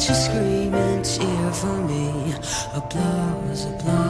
let you scream and cheer for me. Applause, applause.